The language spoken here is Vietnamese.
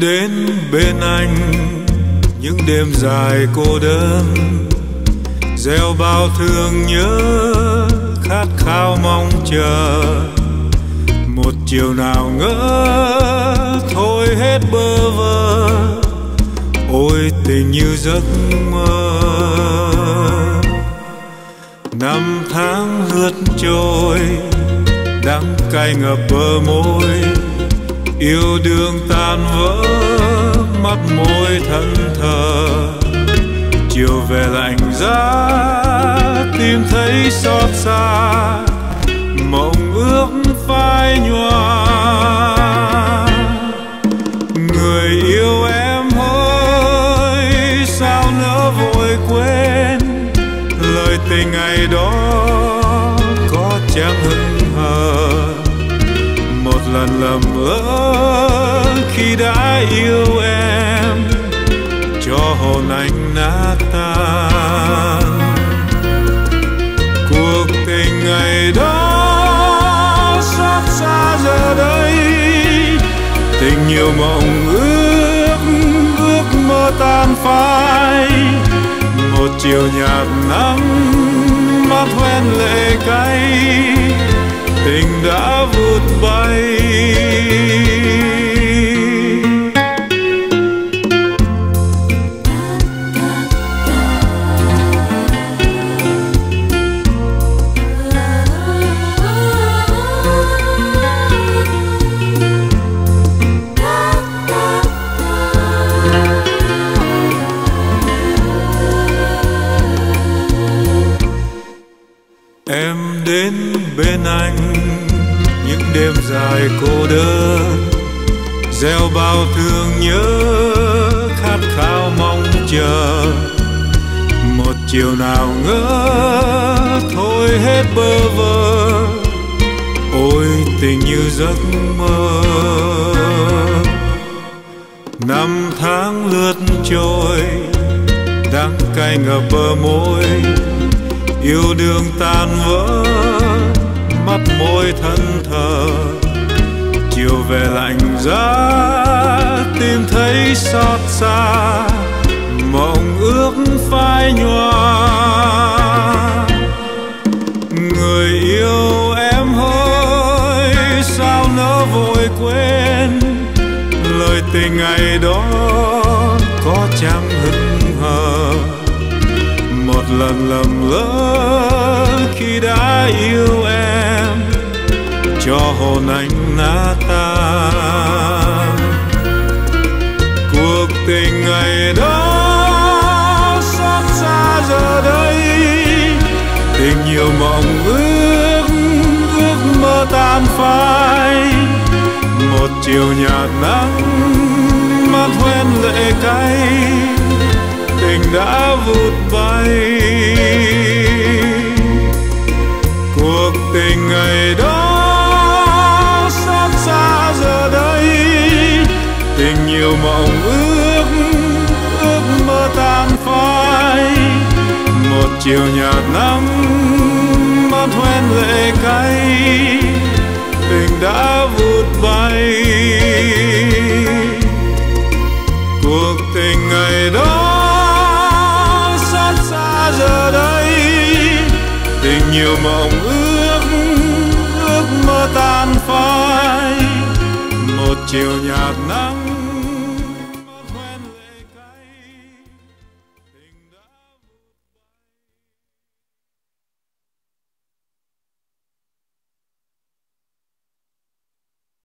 đến bên anh, những đêm dài cô đơn, gieo bao thương nhớ, khát khao mong chờ. Một chiều nào ngỡ, thôi hết bơ vơ, ôi tình như giấc mơ. Năm tháng lướt trôi, đắng cay ngập bờ môi yêu đương tan vỡ, mắt môi thân thờ. Chiều về lạnh giá tim thấy xót xa. Mộng ước phai nhòa. Người yêu em ơi, sao nỡ vội quên? Lời tình ngày đó có chẳng hững lần lầm lỡ khi đã yêu em. Cho hồn anh nát tan. Cuộc tình ngày đó xót xa giờ đây. Tình nhiều mộng ước ước mơ tan phai. Một chiều nhạt nắng mắt hoen lệ cay. Tình đã vụt đến bên anh những đêm dài cô đơn. Gieo bao thương nhớ, khát khao mong chờ. Một chiều nào ngỡ, thôi hết bơ vơ. Ôi, tình như giấc mơ. Năm tháng lướt trôi đắng cay ngập bờ môi yêu đương tan vỡ, mắt môi thân thờ. Chiều về lạnh giá, tìm thấy xót xa, mộng ước phai nhòa. Người yêu em ơi, sao nỡ vội quên lời tình ngày đó có chẳng hững một lần lầm lỡ khi đã yêu em. Cho hồn anh nát tan. Cuộc tình ngày đó xót xa giờ đây. Tình nhiều mộng ước ước mơ tan phai. Một chiều nhạt nắng mắt hoen lệ cay tình đã vụt bay. Cuộc tình ngày đó xót xa giờ đây. Tình nhiều mộng ước ước mơ tan phai. Một chiều nhạt nắng mắt hoen lệ cay. Tình đã vụt bay. Cuộc tình ngày đó giờ đây tình nhiều mộng ước ước mơ tan phai. Một chiều nhạt nắng